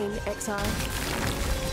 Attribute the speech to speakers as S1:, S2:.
S1: pain, Exile.